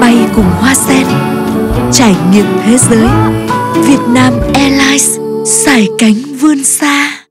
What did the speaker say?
bay cùng hoa sen, trải nghiệm thế giới Việt Nam Airlines, sải cánh vươn xa.